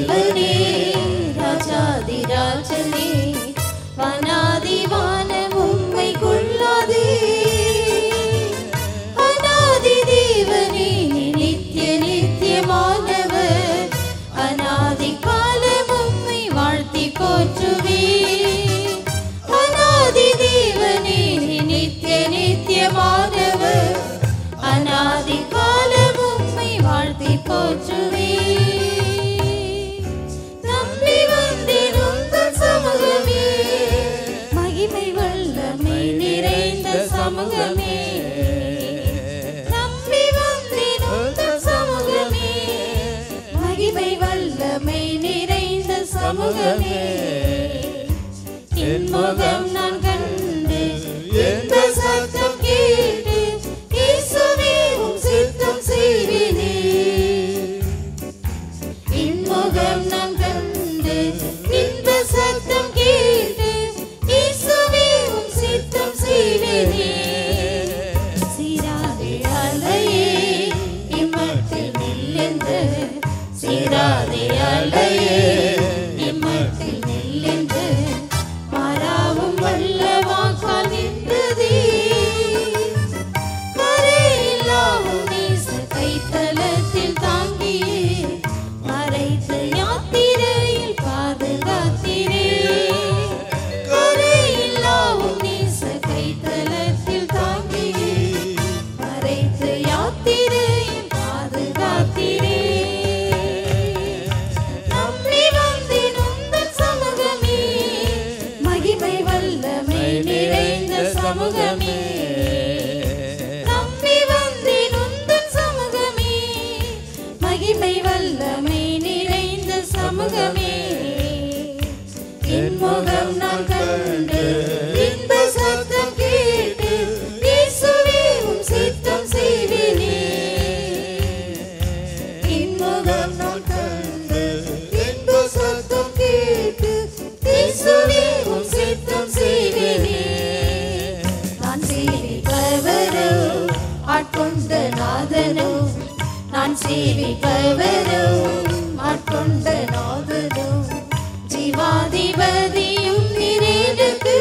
baby. சமூகமே. நம்பி வந்திடும் சமூகமே. என் முகம் நான் தேவரும் ஆட்கொண்ட நாதரும் ஜீவாதிபதியும் நிறைவுக்கு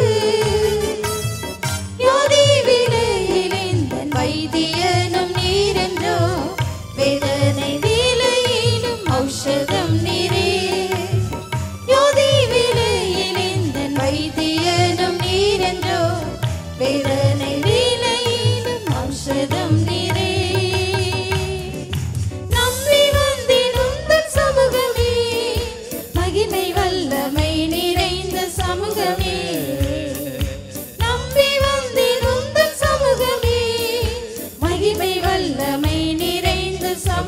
யாதி விலையிலிந்தன் வைத்தியனும் நீரென்றோ வேதனை விலையிலும் ஔஷதம் நிறை யாதி விலையிலிந்தன் வைத்தியனும் நீரென்றோ வேதனை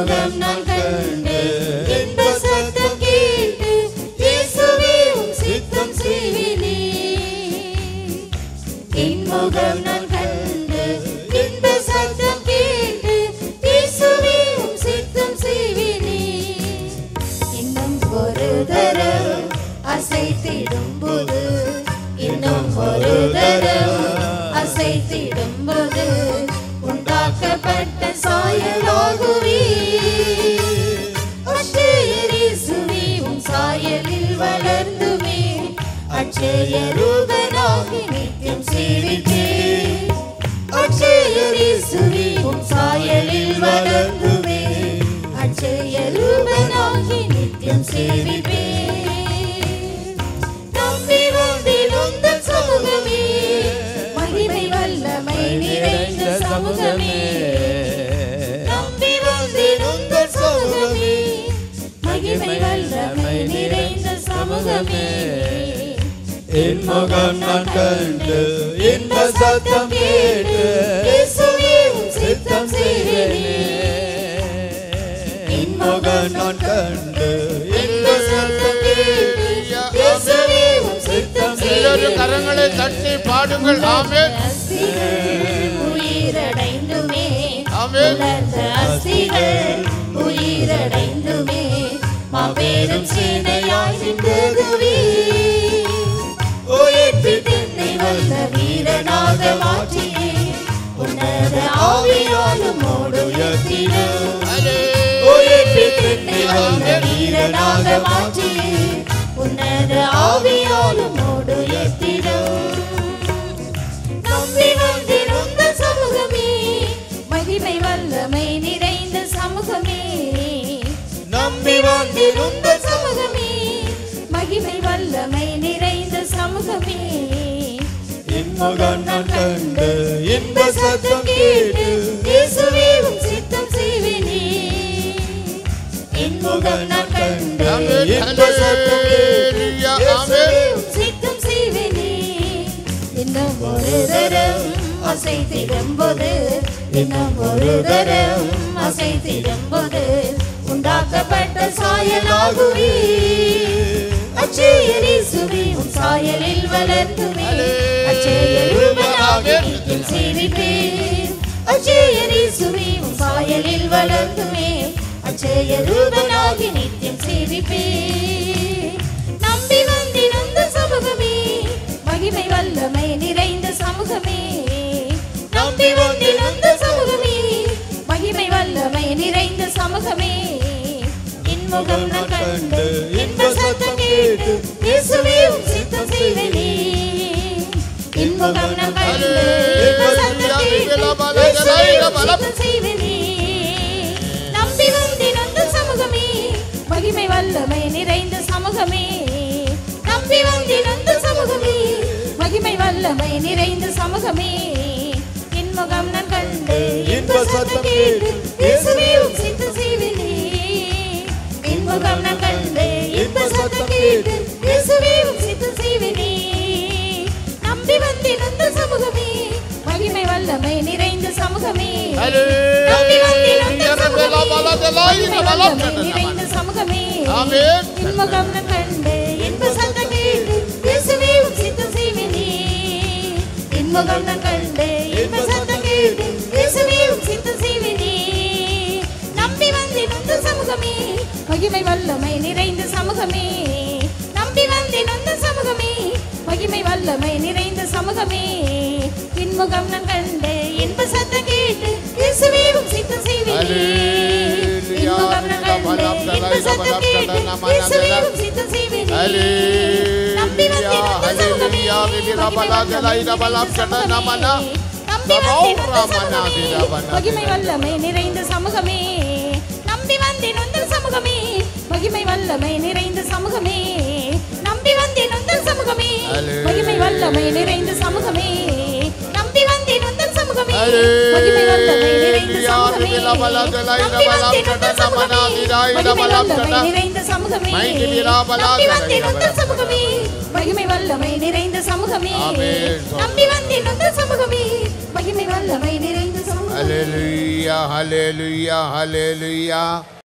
முகம் நான் கண்டு இன்ப சத்தம் கேட்டு இயேசுவே உம் சித்தம் செய்வினே. என் முகம் நான் கண்டு இன்ப சத்தம் கேட்டு இயேசுவே உம் சித்தம் செய்வினே. இன்னும் ஒரு தரம் அசைத்திடும் சாயலாகுவி அச்சேயரேசுவே உம் சாயலில் வளர்ந்துமே. அச்சேயரூபனாகி நித்தியம் சேவித்தே. அச்சேயரேசுவே உம் சாயலில் வளர்ந்துமே. அச்சேயரூபனாகி நித்தியம் சேவிப்பே சமூகமே. சமூகமே என் முகம் நான் கண்டு இன்ப சத்தம் கேட்டு சித்தம் செய்வேனே. என் முகம் நான் கண்டு இன்ப சத்தம் கேட்டு கரங்களை தட்டி பாடுங்கள். ஆமென். அஸ்திகள் உயிரடைந்துமே. உயிரடைந்துமே மாபெரும் சேனையாய் உன்னத ஆவியாலும் ஓடு உயர்த்தினோம் உயர்த்தி தென்னை வந்த வீரனாக மாற்றியே உன்னத ஆவியாலும் ஓடு உயர்த்தினோம் நம்பி வந்திருந்த சமூகமே மகிமை வல்லமை நிறைந்த சமூகமே. நம்பி வந்திருந்த முகம் நான் கண்டு இன்ப சத்தம் கேட்டு இயேசுவே உம் சித்தம் செய்வேனே என் முகம் நான் கண்டு. இன்ப சத்தம் கேட்டு. இயேசுவே. உம் சித்தம் செய்வேனே இன்னும் ஒரு தரம் அசைத்திடும்போது இன்னும் ஒரு தரம் அசைத்திடும்போது உண்டாக்கப்பட்ட சாயலாகுவே அச்சேயரீசுவே உன் சாயலில் வளர்த்துமே அச்சேய நித்தியம் சேவிப்பேன் அச்சேயரீசுவே உன் சாயலில் வளர்த்துமே அச்சேய ரூபனாகி நித்தியம் சேவிப்பேன் நம்பி வந்திருந்த சமூகமே. மகிமை வல்லமை நிறைந்த சமூகமே. நம்பி வந்திருந்த சமூகமே. மகிமை வல்லமை நிறைந்த சமூகமே. இன்முகம் நான் கண்டு இன்ப சத்தம் கேட்டு இயேசுவே உம் சித்தம் செய்வேனே. மகிமை வல்லமை நிறைந்த சமூகமே நம்பி வந்திருந்த சமூகமே மகிமை வல்லமை நிறைந்த சமூகமே இன்முகம் நான் கண்டு இன்ப சத்தம் கேட்டு இயேசுவே உம் சித்தம் செய்வேனே இன்முகம் நான் கண்டு இன்ப சத்தம் கேட்டு. வல்லமை நிறைந்த சமூகமே. நிறைந்த சமூகமே. இன்முகம் கண்டு இன்ப சத்தம் கேட்டு இயேசுவே சித்தம் செய்வேனே. இன்முகம் கண்டு இன்ப சத்தம் கேட்டு இயேசுவே சித்தம் செய்வேனே. நம்பி வந்திருந்த சமூகமே. மகிமை வல்லமை நிறைந்த சமூகமே. நம்பி வந்திருந்த சமூகமே. மகிமை வல்லமை நிறைந்த சமூகமே. இன்முகம் நான் கண்டு இன்ப சத்தம் கேட்டு இயேசுவே உம் சித்தம் செய்வேனே. இன்முகம் நான் கண்டு இன்ப சத்தம் கேட்டு இயேசுவே உம் சித்தம் செய்வேனே. நம்பி மகிமை வல்லமை நிறைந்த சமூகமே. நம்பி வந்தேன் உந்தன் சமூகமே. மகிமை வல்லமை நிறைந்த சமூகமே. நம்பி வந்தேன் உந்தன் சமூகமே. மகிமை வல்லமை நிறைந்த சமூகமே. நம்பி வந்தேன் சமூகமே மகிமை வல்லமை நிறைந்த சமூகமே. நம்பி வந்தேன் சமூகமே. மகிமை வல்லமை நிறைந்த சமூகமே. நம்பி வந்தேன் உந்தன் சமூகமே. மகிமை வல்லமை நிறைந்த சமூகமே. நம்பி வந்தேன் உந்தன் சமூகமே. மகிமை வல்லமை நிறைந்த சமூகமே. Hallelujah, hallelujah, hallelujah.